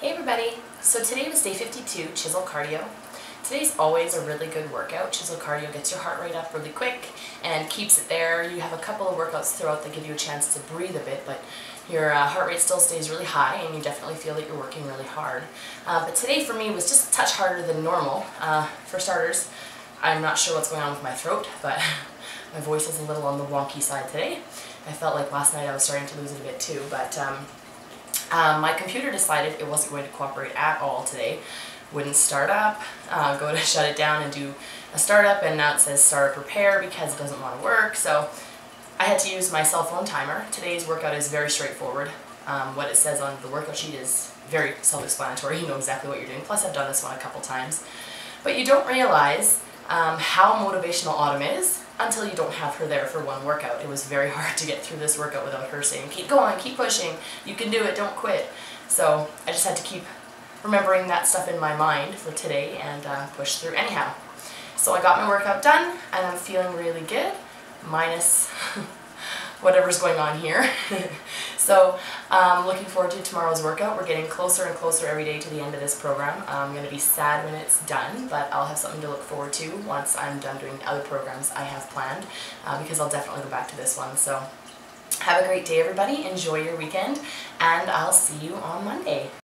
Hey everybody! So today was day 52, Chisel Cardio. Today's always a really good workout. Chisel Cardio gets your heart rate up really quick and keeps it there. You have a couple of workouts throughout that give you a chance to breathe a bit, but your uh, heart rate still stays really high and you definitely feel that you're working really hard. Uh, but today for me was just a touch harder than normal. Uh, for starters, I'm not sure what's going on with my throat, but my voice is a little on the wonky side today. I felt like last night I was starting to lose it a bit too, but um, um, my computer decided it wasn't going to cooperate at all today. Wouldn't start up, uh, go to shut it down and do a startup and now it says startup repair because it doesn't want to work. So I had to use my cell phone timer. Today's workout is very straightforward. Um, what it says on the workout sheet is very self-explanatory. You know exactly what you're doing. Plus I've done this one a couple times. But you don't realize um, how motivational Autumn is until you don't have her there for one workout. It was very hard to get through this workout without her saying, keep going, keep pushing, you can do it, don't quit. So I just had to keep remembering that stuff in my mind for today and uh, push through anyhow. So I got my workout done and I'm feeling really good, minus whatever's going on here. so um, looking forward to tomorrow's workout. We're getting closer and closer every day to the end of this program. I'm going to be sad when it's done, but I'll have something to look forward to once I'm done doing the other programs I have planned, uh, because I'll definitely go back to this one. So have a great day everybody, enjoy your weekend, and I'll see you on Monday.